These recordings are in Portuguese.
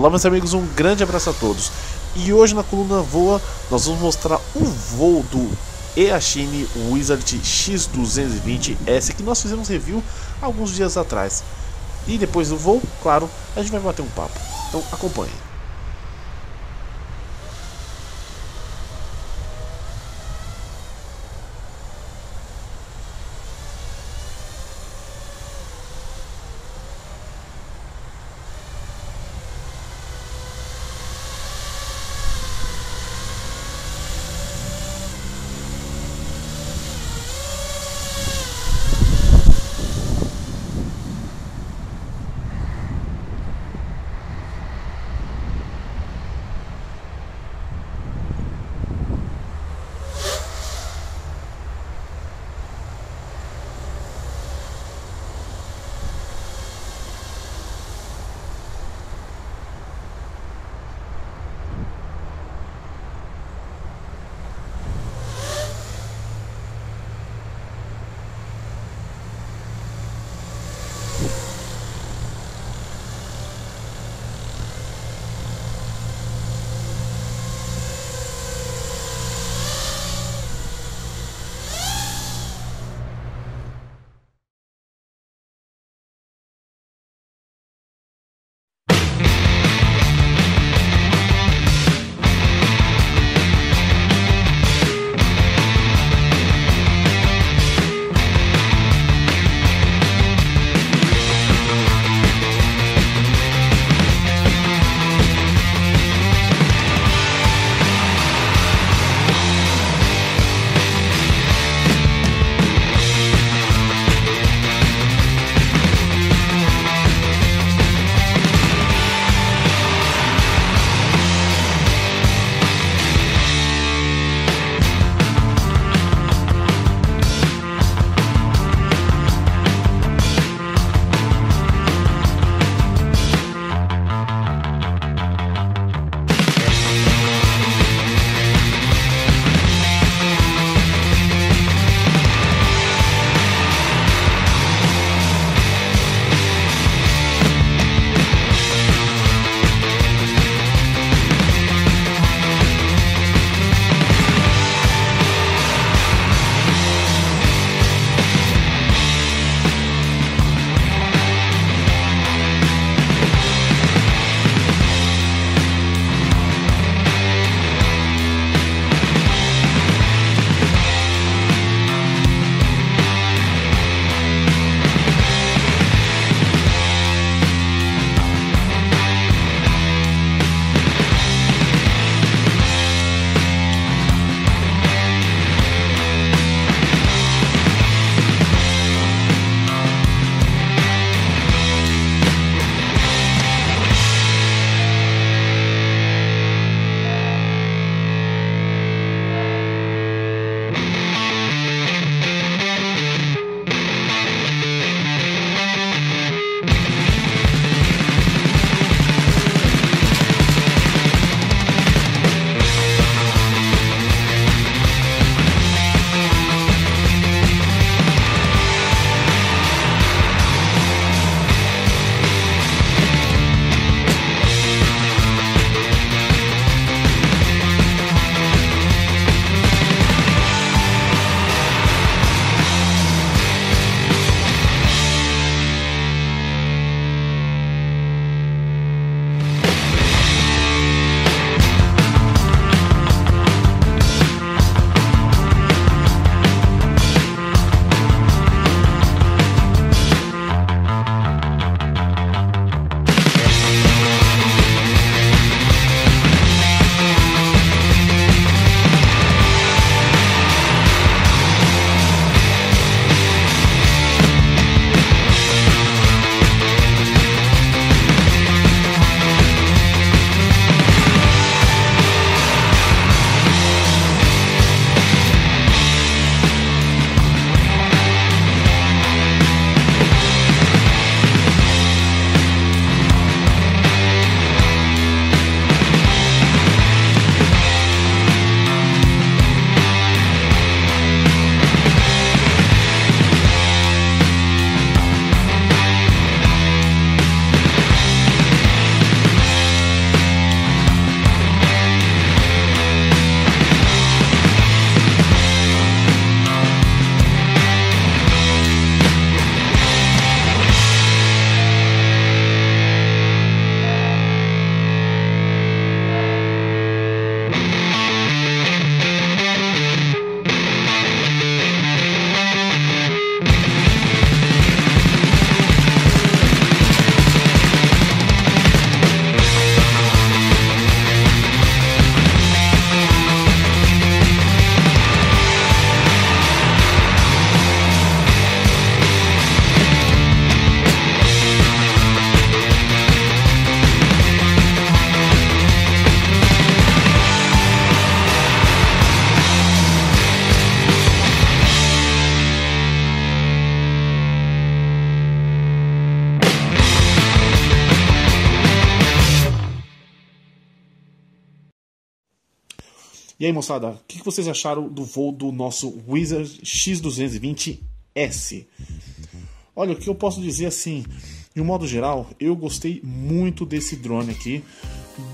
Olá meus amigos, um grande abraço a todos. E hoje na coluna Voa nós vamos mostrar o voo do Eachine Wizard X220S que nós fizemos review alguns dias atrás. E depois do voo, claro, a gente vai bater um papo. Então acompanhe. Aí, moçada, o que vocês acharam do voo do nosso Wizard X220S? Olha, o que eu posso dizer assim, de um modo geral, eu gostei muito desse drone aqui.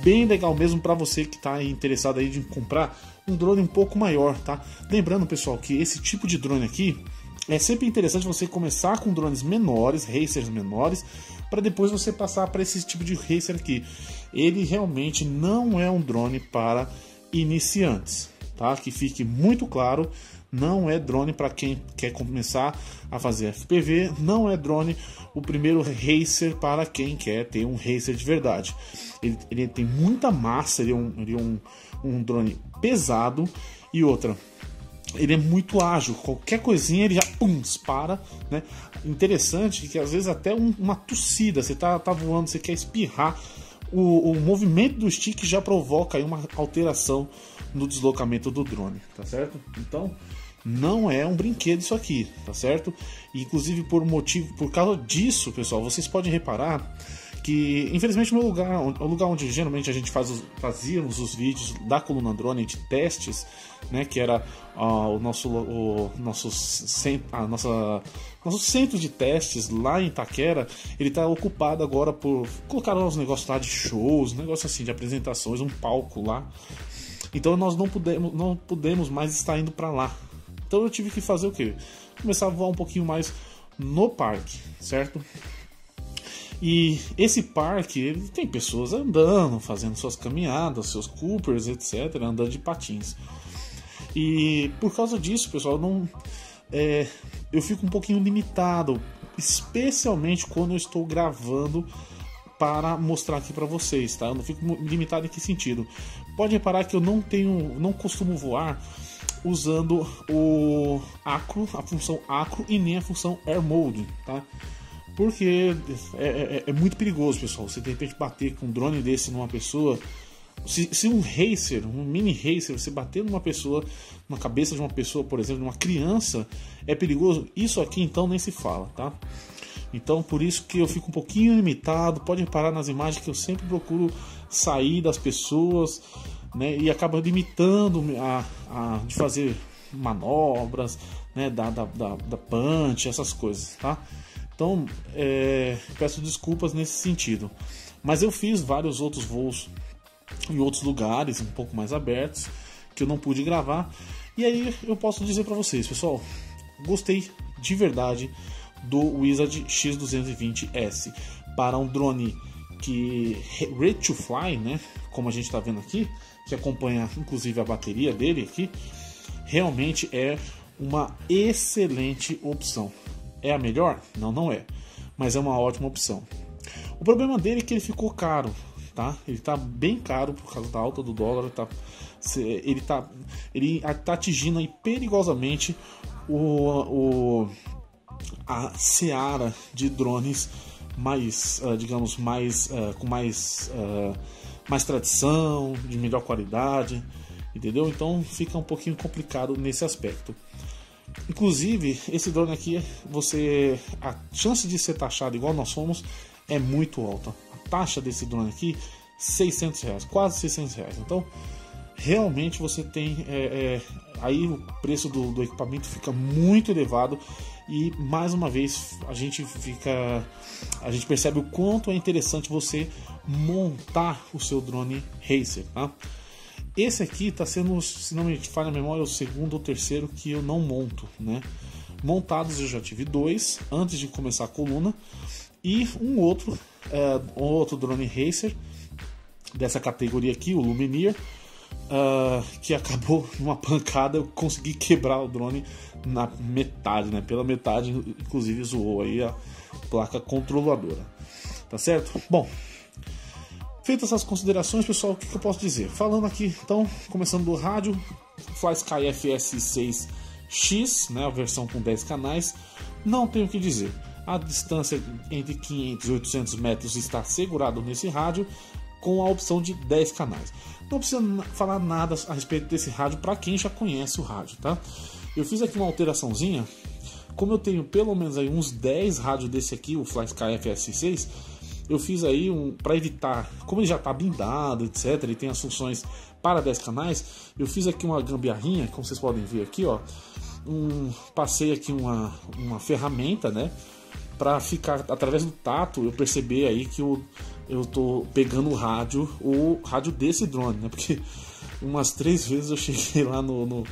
Bem legal mesmo para você que está interessado aí de comprar um drone um pouco maior, tá? Lembrando, pessoal, que esse tipo de drone aqui é sempre interessante você começar com drones menores, racers menores, para depois você passar para esse tipo de racer aqui. Ele realmente não é um drone para iniciantes, tá? Que fique muito claro, não é drone para quem quer começar a fazer FPV, não é drone o primeiro racer para quem quer ter um racer de verdade. Ele, ele tem muita massa, ele é, um, ele é um, um drone pesado e outra. Ele é muito ágil, qualquer coisinha ele já pum, dispara, né? Interessante que às vezes até um, uma tossida, você tá, tá voando, você quer espirrar, o, o movimento do stick já provoca aí uma alteração no deslocamento do drone, tá certo? Então, não é um brinquedo isso aqui, tá certo? E, inclusive por motivo, por causa disso, pessoal, vocês podem reparar que infelizmente lugar, o lugar onde geralmente a gente faz os, fazíamos os vídeos da coluna drone de testes, né, que era uh, o nosso o nosso a nossa nosso centro de testes lá em Itaquera, ele está ocupado agora por colocar uns negócios lá de shows, negócio assim de apresentações, um palco lá. Então nós não podemos não podemos mais estar indo para lá. Então eu tive que fazer o quê? Começar a voar um pouquinho mais no parque, certo? E esse parque ele tem pessoas andando, fazendo suas caminhadas, seus Coopers, etc., andando de patins. E por causa disso, pessoal, não, é, eu fico um pouquinho limitado, especialmente quando eu estou gravando para mostrar aqui para vocês, tá? Eu não fico limitado em que sentido. Pode reparar que eu não tenho, não costumo voar usando o acro, a função acro e nem a função air mode, tá? Porque é, é, é, muito perigoso, pessoal. Você de repente bater com um drone desse numa pessoa. Se, se, um racer, um mini racer, você bater numa pessoa, na cabeça de uma pessoa, por exemplo, de uma criança, é perigoso. Isso aqui então nem se fala, tá? Então por isso que eu fico um pouquinho limitado. Pode reparar nas imagens que eu sempre procuro sair das pessoas, né? E acaba limitando a, a de fazer manobras, né? Da, da, da, da punch, essas coisas, tá? Então, é, peço desculpas nesse sentido. Mas eu fiz vários outros voos em outros lugares, um pouco mais abertos, que eu não pude gravar. E aí eu posso dizer para vocês, pessoal, gostei de verdade do Wizard X220S para um drone que ready to fly, né? Como a gente está vendo aqui, que acompanha inclusive a bateria dele aqui, realmente é uma excelente opção. É a melhor? Não, não é. Mas é uma ótima opção. O problema dele é que ele ficou caro, tá? Ele tá bem caro por causa da alta do dólar, tá? Ele tá, ele tá atingindo aí perigosamente o, o a seara de drones mais, uh, digamos, mais uh, com mais uh, mais tradição, de melhor qualidade, entendeu? Então fica um pouquinho complicado nesse aspecto. Inclusive, esse drone aqui, você a chance de ser taxado igual nós somos é muito alta. A taxa desse drone aqui, 600 reais, quase 600 reais. Então, realmente você tem é, é, aí o preço do, do, equipamento fica muito elevado e mais uma vez a gente fica a gente percebe o quanto é interessante você montar o seu drone racer, tá? Esse aqui está sendo, se não me falha a memória, o segundo ou terceiro que eu não monto, né? Montados eu já tive dois antes de começar a coluna e um outro, é, um outro drone racer dessa categoria aqui, o Lumineer, uh, que acabou numa pancada, eu consegui quebrar o drone na metade, né? Pela metade, inclusive zoou aí a placa controladora, tá certo? Bom, Feitas essas considerações, pessoal, o que, eu posso dizer? Falando aqui, então, começando do rádio, FlySky FS6X, né, a versão com 10 canais, não tenho o que dizer. A distância entre 500 e 800 metros está segurado nesse rádio com a opção de 10 canais. Não precisa falar nada a respeito desse rádio para quem já conhece o rádio, tá? Eu fiz aqui uma alteraçãozinha. Como eu tenho pelo menos aí uns 10 rádios desse aqui, o FlySky FS6, eu fiz aí um para evitar, como ele já está blindado, etc, ele tem as funções para 10 canais, eu fiz aqui uma gambiarrinha, como vocês podem ver aqui, ó. Um, passei aqui uma, uma ferramenta, né? Para ficar através do tato, eu perceber aí que eu, eu tô pegando o rádio, o rádio desse drone, né? Porque umas três vezes eu cheguei lá no, no,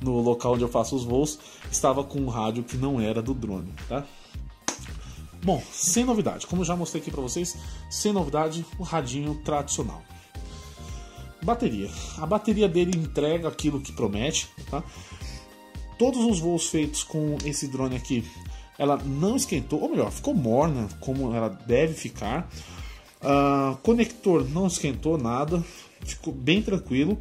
no local onde eu faço os voos, estava com um rádio que não era do drone, tá? Bom, sem novidade, como já mostrei aqui para vocês, sem novidade, o radinho tradicional. Bateria. A bateria dele entrega aquilo que promete, tá? Todos os voos feitos com esse drone aqui, ela não esquentou, ou melhor, ficou morna, como ela deve ficar. Uh, conector não esquentou nada, ficou bem tranquilo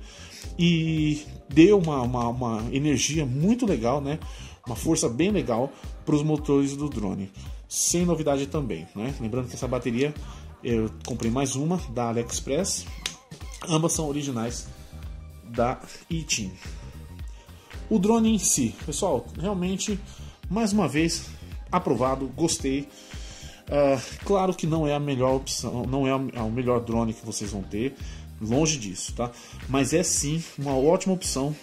e deu uma, uma, uma energia muito legal, né? Uma força bem legal para os motores do drone sem novidade também, né? Lembrando que essa bateria eu comprei mais uma da AliExpress, ambas são originais da Itin. O drone em si, pessoal, realmente mais uma vez aprovado, gostei. Uh, claro que não é a melhor opção, não é o melhor drone que vocês vão ter, longe disso, tá? Mas é sim uma ótima opção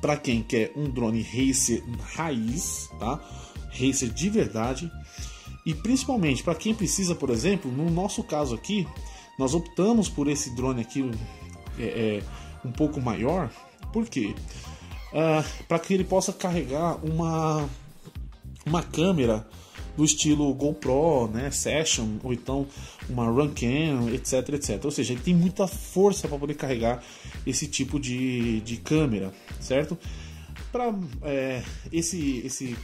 para quem quer um drone racer raiz, tá? Racer de verdade e principalmente para quem precisa, por exemplo, no nosso caso aqui, nós optamos por esse drone aqui é, é um pouco maior, por quê? Uh, para que ele possa carregar uma, uma câmera do estilo GoPro, né, Session, ou então uma Runcam, etc, etc. Ou seja, ele tem muita força para poder carregar esse tipo de, de câmera, certo? Para é, esse, esse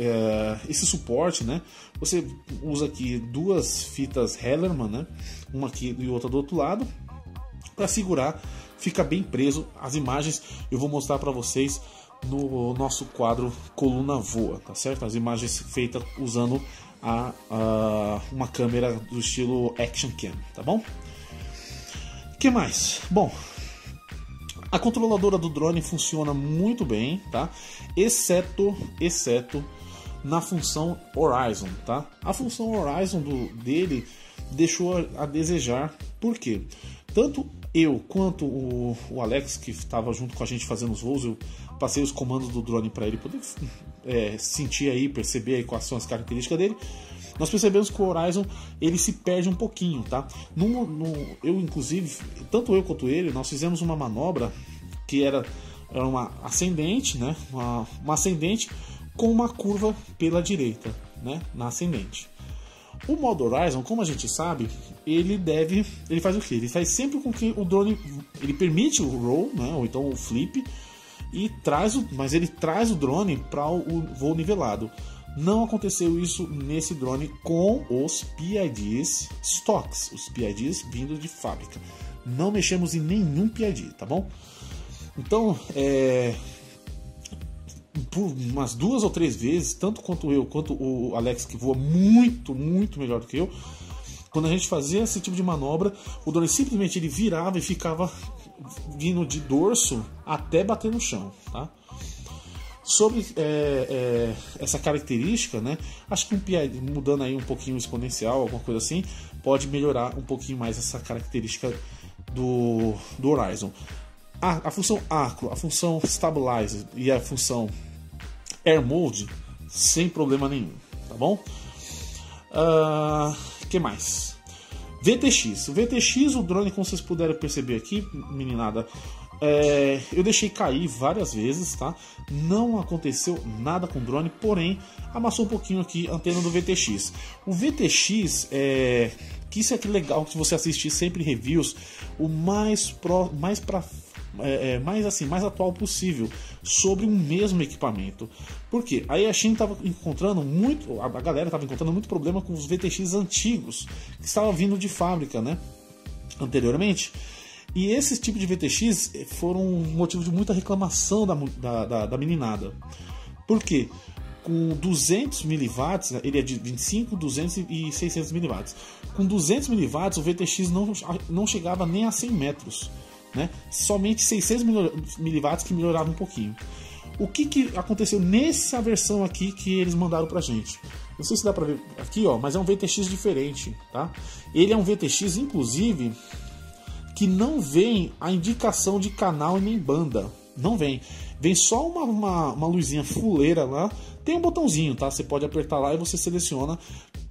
é, esse suporte, né? Você usa aqui duas fitas Hellerman, né? Uma aqui e outra do outro lado, para segurar, fica bem preso. As imagens eu vou mostrar para vocês no nosso quadro Coluna Voa, tá certo? As imagens feitas usando a, a, uma câmera do estilo Action Cam, tá bom? que mais? Bom, a controladora do drone funciona muito bem, tá? Exceto, exceto na função Horizon, tá? A função Horizon do, dele deixou a, a desejar, por quê? Tanto eu quanto o, o Alex, que estava junto com a gente fazendo os voos, eu passei os comandos do drone para ele poder é, sentir aí, perceber aí quais são as características dele. Nós percebemos que o Horizon ele se perde um pouquinho, tá? No, no, eu, inclusive, tanto eu quanto ele, nós fizemos uma manobra que era, era uma ascendente, né? Uma, uma ascendente com uma curva pela direita, né, na ascendente. O modo Horizon, como a gente sabe, ele deve, ele faz o que? Ele faz sempre com que o drone, ele permite o roll, né, ou então o flip, e traz o, mas ele traz o drone para o voo nivelado. Não aconteceu isso nesse drone com os PIDs stocks, os PIDs vindos de fábrica. Não mexemos em nenhum PID, tá bom? Então, é, por umas duas ou três vezes, tanto quanto eu, quanto o Alex, que voa muito, muito melhor do que eu, quando a gente fazia esse tipo de manobra, o drone simplesmente ele virava e ficava vindo de dorso até bater no chão, tá? Sobre é, é, essa característica, né? Acho que um mudando aí um pouquinho o exponencial, alguma coisa assim, pode melhorar um pouquinho mais essa característica do, do Horizon. A, a função acro, a função stabilize e a função air mode sem problema nenhum, tá bom? Uh, que mais? VTX. O VTX, o drone, como vocês puderam perceber aqui, meninada, é, eu deixei cair várias vezes, tá? Não aconteceu nada com o drone, porém amassou um pouquinho aqui a antena do VTX. O VTX é que isso é que legal que você assistir sempre reviews o mais pro, mais para é, é, mais assim, mais atual possível sobre um mesmo equipamento. Por quê? Aí a China estava encontrando muito, a galera estava encontrando muito problema com os VTX antigos que estavam vindo de fábrica, né? Anteriormente. E esses tipos de VTX foram motivo de muita reclamação da, da, da, da meninada. Por quê? com 200 mW, ele é de 25, 200 e 600 mW. Com 200 mW, o VTX não, não chegava nem a 100 metros né? Somente 600 miliwatts que melhorava um pouquinho. O que, que aconteceu nessa versão aqui que eles mandaram pra gente? Não sei se dá pra ver aqui, ó, mas é um VTX diferente, tá? Ele é um VTX, inclusive, que não vem a indicação de canal e nem banda. Não vem. Vem só uma, uma, uma luzinha fuleira lá. Tem um botãozinho, tá? Você pode apertar lá e você seleciona.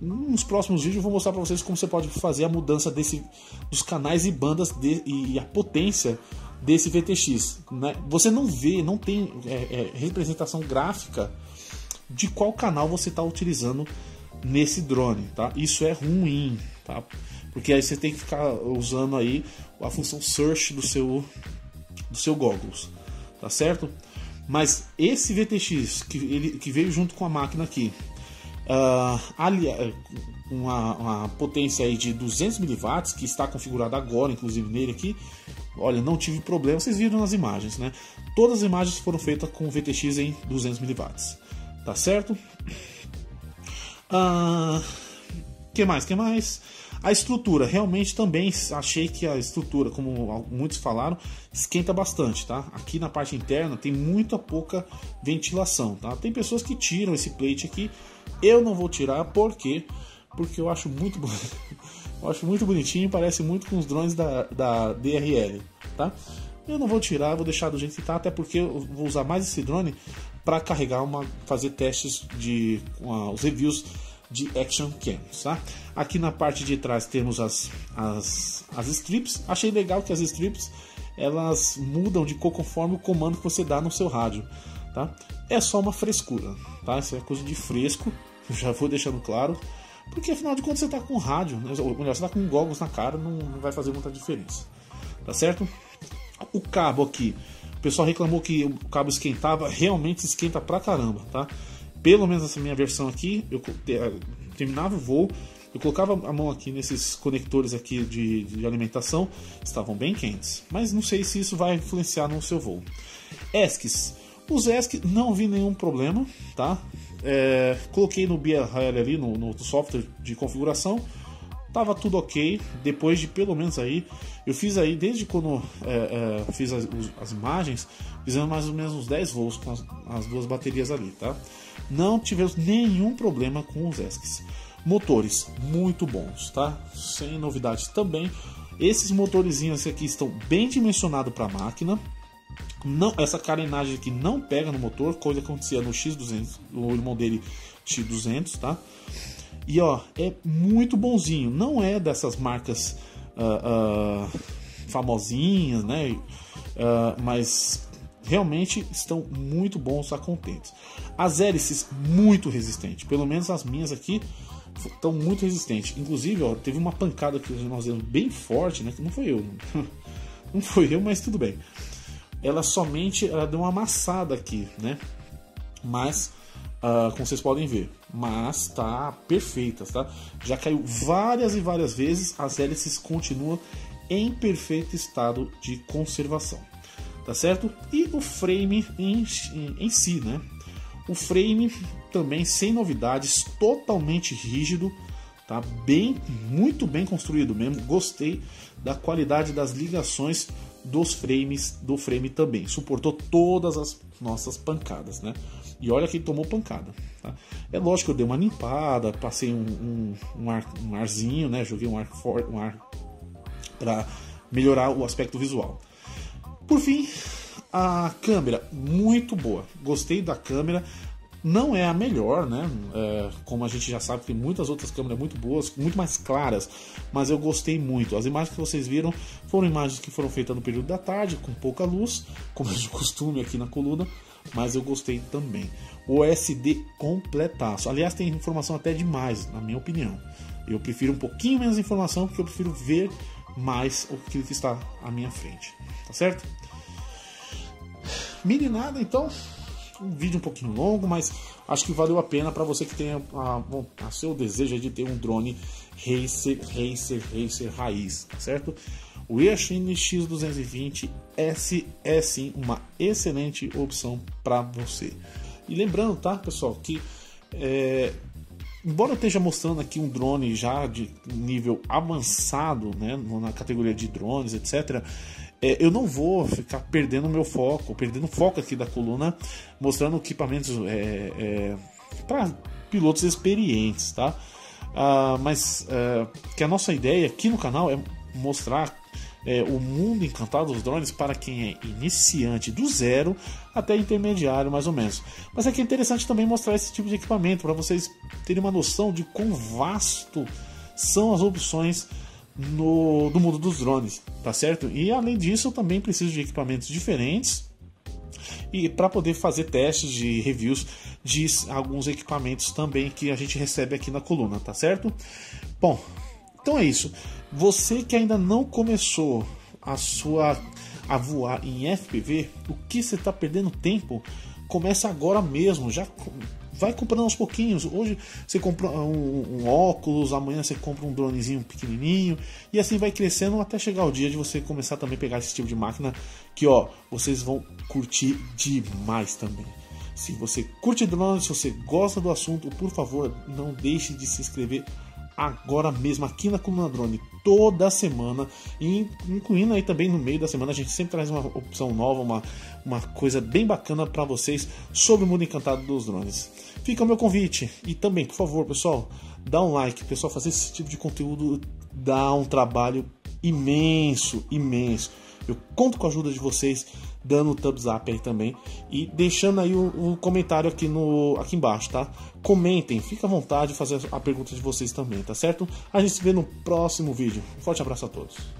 Nos próximos vídeos eu vou mostrar para vocês como você pode fazer a mudança desse, dos canais e bandas de, e a potência desse VTX. Né? Você não vê, não tem é, é, representação gráfica de qual canal você está utilizando nesse drone, tá? Isso é ruim, tá? Porque aí você tem que ficar usando aí a função search do seu do seu goggles, tá certo? Mas esse VTX que, ele, que veio junto com a máquina aqui, uh, uma, uma, potência aí de 200 mW que está configurada agora, inclusive nele aqui. Olha, não tive problema, vocês viram nas imagens, né? Todas as imagens foram feitas com VTX em 200 mW, tá certo? Uh, que mais? Que mais? A estrutura, realmente também achei que a estrutura, como muitos falaram, esquenta bastante, tá? Aqui na parte interna tem muita pouca ventilação, tá? Tem pessoas que tiram esse plate aqui, eu não vou tirar porque porque eu acho muito eu acho muito bonitinho, parece muito com os drones da, da DRL, tá? Eu não vou tirar, vou deixar do jeito que tá, até porque eu vou usar mais esse drone para carregar uma fazer testes de os reviews de Action Cams, tá? Aqui na parte de trás temos as, as, as strips. Achei legal que as strips elas mudam de cor conforme o comando que você dá no seu rádio, tá? É só uma frescura, tá? Isso é coisa de fresco, já vou deixando claro. Porque afinal de contas você está com rádio, né? ou melhor, você está com goggles na cara, não, não vai fazer muita diferença, tá certo? O cabo aqui, o pessoal reclamou que o cabo esquentava, realmente esquenta pra caramba, tá? pelo menos essa minha versão aqui, eu eh, terminava o voo, eu colocava a mão aqui nesses conectores aqui de, de, alimentação, estavam bem quentes. Mas não sei se isso vai influenciar no seu voo. ESCs. Os ESC não vi nenhum problema, tá? É, coloquei no BRL ali, no, no, software de configuração, tava tudo ok. Depois de pelo menos aí, eu fiz aí desde quando é, é, fiz as, as, imagens, fizemos mais ou menos uns 10 voos com as, as duas baterias ali, tá? não tivemos nenhum problema com os ESCs. Motores muito bons, tá? Sem novidades também. Esses motorizinhos aqui estão bem dimensionados para a máquina. Não, essa carenagem aqui não pega no motor, coisa que acontecia no X200, o irmão dele X200, tá? E ó, é muito bonzinho. Não é dessas marcas uh, uh, famosinhas, né? Uh, mas realmente estão muito bons a contentes. As hélices muito resistentes, pelo menos as minhas aqui estão muito resistentes. Inclusive, ó, teve uma pancada que nós demos bem forte, né? Que não foi eu, não foi eu, mas tudo bem. Ela somente ela deu uma amassada aqui, né? Mas uh, como vocês podem ver, mas tá perfeita, tá? Já caiu várias e várias vezes, as hélices continuam em perfeito estado de conservação tá certo? E o frame em, em, em si, né? O frame também sem novidades, totalmente rígido, tá? Bem, muito bem construído mesmo. Gostei da qualidade das ligações dos frames do frame também. Suportou todas as nossas pancadas, né? E olha que tomou pancada. Tá? É lógico que eu dei uma limpada, passei um, um, um, ar, um arzinho, né? Joguei um ar forte, um ar para melhorar o aspecto visual. Por fim, a câmera, muito boa. Gostei da câmera. Não é a melhor, né? É, como a gente já sabe, tem muitas outras câmeras muito boas, muito mais claras, mas eu gostei muito. As imagens que vocês viram foram imagens que foram feitas no período da tarde, com pouca luz, como é de costume aqui na coluna, mas eu gostei também. O SD completaço. Aliás, tem informação até demais, na minha opinião. Eu prefiro um pouquinho menos informação, porque eu prefiro ver mais o que está à minha frente. Tá certo? Mini nada, então. Um vídeo um pouquinho longo, mas acho que valeu a pena para você que tem a, a, a, seu desejo de ter um drone racer, racer, racer raiz, certo? O Yashin X220 S é sim uma excelente opção para você. E lembrando, tá, pessoal, que é, embora eu esteja mostrando aqui um drone já de nível avançado, né, na categoria de drones, etc., é, eu não vou ficar perdendo meu foco, perdendo foco aqui da coluna, mostrando equipamentos é, é, para pilotos experientes, tá? Ah, mas é, que a nossa ideia aqui no canal é mostrar é, o mundo encantado dos drones para quem é iniciante do zero até intermediário, mais ou menos. Mas é que é interessante também mostrar esse tipo de equipamento para vocês terem uma noção de quão vasto são as opções no, do mundo dos drones, tá certo? E além disso, eu também preciso de equipamentos diferentes e para poder fazer testes de reviews de alguns equipamentos também que a gente recebe aqui na coluna, tá certo? Bom, então é isso. Você que ainda não começou a sua a voar em FPV, o que você está perdendo tempo? Começa agora mesmo, já vai comprando aos pouquinhos. Hoje você compra um, um, óculos, amanhã você compra um dronezinho pequenininho e assim vai crescendo até chegar o dia de você começar também a pegar esse tipo de máquina que ó, vocês vão curtir demais também. Se você curte drones, se você gosta do assunto, por favor, não deixe de se inscrever agora mesmo aqui na Coluna Drone toda semana, incluindo aí também no meio da semana a gente sempre traz uma opção nova, uma, uma coisa bem bacana para vocês sobre o mundo encantado dos drones. Fica o meu convite e também, por favor, pessoal, dá um like, pessoal, fazer esse tipo de conteúdo dá um trabalho imenso, imenso. Eu conto com a ajuda de vocês dando o thumbs up aí também e deixando aí o, comentário aqui no aqui embaixo, tá? Comentem, fica à vontade de fazer a pergunta de vocês também, tá certo? A gente se vê no próximo vídeo. Um forte abraço a todos.